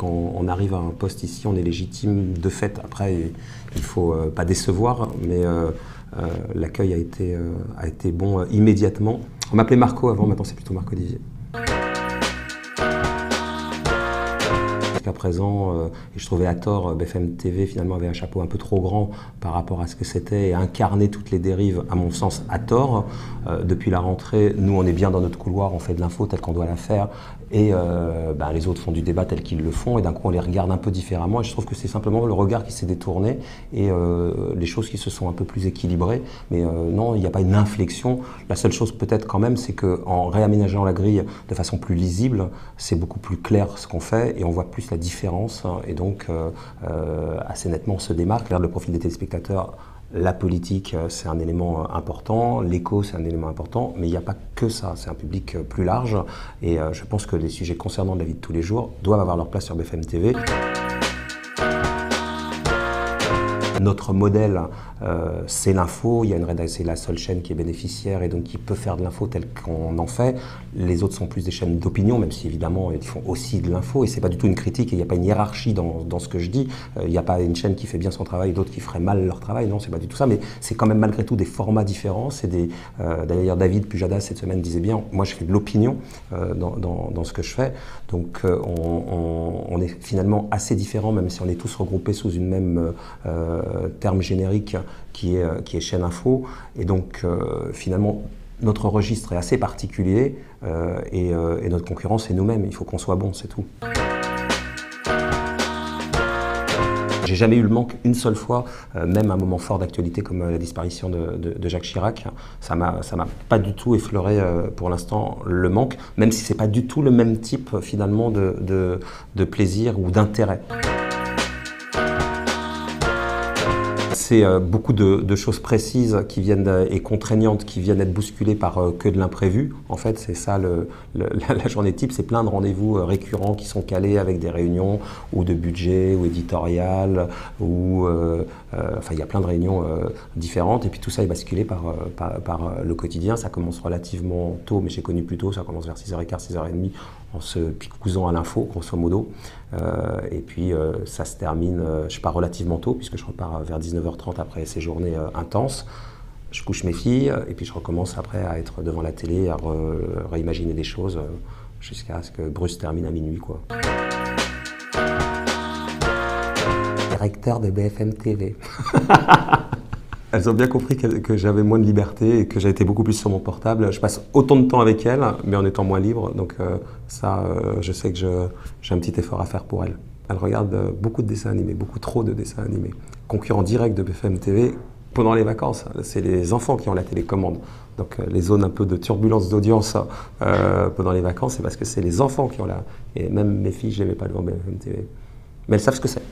Quand on arrive à un poste ici, on est légitime de fait. Après, il ne faut euh, pas décevoir, mais euh, euh, l'accueil a, été, bon immédiatement. On m'appelait Marco avant, maintenant c'est plutôt Marco Olivier. Présent, et je trouvais à tort, BFM TV finalement avait un chapeau un peu trop grand par rapport à ce que c'était et incarnait toutes les dérives, à mon sens, à tort. depuis la rentrée, nous on est bien dans notre couloir, on fait de l'info telle qu'on doit la faire et euh, ben, les autres font du débat tel qu'ils le font, et d'un coup on les regarde un peu différemment. Et je trouve que c'est simplement le regard qui s'est détourné et euh, les choses qui se sont un peu plus équilibrées. Mais euh, non, il n'y a pas une inflexion. La seule chose peut-être quand même, c'est qu'en réaménageant la grille de façon plus lisible, c'est beaucoup plus clair ce qu'on fait et on voit plus la différence. Hein, et donc assez nettement se démarque. Regarde le profil des téléspectateurs la politique, euh, c'est un élément euh, important, l'éco, c'est un élément important, mais il n'y a pas que ça, c'est un public euh, plus large, et je pense que les sujets concernant la vie de tous les jours doivent avoir leur place sur BFM TV. Notre modèle, euh, c'est l'info. Il y a une c'est la seule chaîne qui est bénéficiaire et donc qui peut faire de l'info telle qu'on en fait. Les autres sont plus des chaînes d'opinion, même si évidemment ils font aussi de l'info. Et c'est pas du tout une critique. Il n'y a pas une hiérarchie dans, dans ce que je dis. Euh, il n'y a pas une chaîne qui fait bien son travail, d'autres qui feraient mal leur travail. Non, c'est pas du tout ça. Mais c'est quand même malgré tout des formats différents. Euh, d'ailleurs, David Pujadas cette semaine disait bien. Moi, je fais de l'opinion dans, dans, ce que je fais. Donc, on, on, est finalement assez différents, même si on est tous regroupés sous une même euh, terme générique qui est, euh, qui est chaîne info. Et donc, euh, finalement, notre registre est assez particulier et, notre concurrence, c'est nous-mêmes. Il faut qu'on soit bon, c'est tout. J'ai jamais eu le manque une seule fois, même un moment fort d'actualité comme la disparition de, Jacques Chirac. Ça m'a, m'a pas du tout effleuré pour l'instant le manque, même si c'est pas du tout le même type finalement de plaisir ou d'intérêt. Euh, beaucoup de, choses précises qui viennent et contraignantes qui viennent être bousculées par euh, que de l'imprévu. En fait, c'est ça la, journée type, c'est plein de rendez-vous euh, récurrents qui sont calés avec des réunions ou de budget ou éditorial ou enfin il y a plein de réunions différentes et puis tout ça est basculé par, par, le quotidien. Ça commence relativement tôt, mais j'ai connu plus tôt, ça commence vers 6h15, 6h30 en se picousant à l'info, grosso modo. et puis ça se termine, je pars relativement tôt puisque je repars vers 19h30 après ces journées euh, intenses. Je couche mes filles et puis je recommence après à être devant la télé, à réimaginer des choses euh, jusqu'à ce que Bruce termine à minuit. Quoi. Directeur de BFM TV. Elles ont bien compris que, j'avais moins de liberté et que été beaucoup plus sur mon portable. Je passe autant de temps avec elles, mais en étant moins libre. Donc euh, ça, je sais que j'ai un petit effort à faire pour elles. Elles regardent beaucoup de dessins animés, beaucoup trop de dessins animés concurrent direct de BFM TV pendant les vacances. C'est les enfants qui ont la télécommande. Donc euh, les zones un peu de turbulence d'audience euh, pendant les vacances, c'est parce que c'est les enfants qui ont la... Et même mes filles, je ne les pas devant BFM TV. Mais elles savent ce que c'est.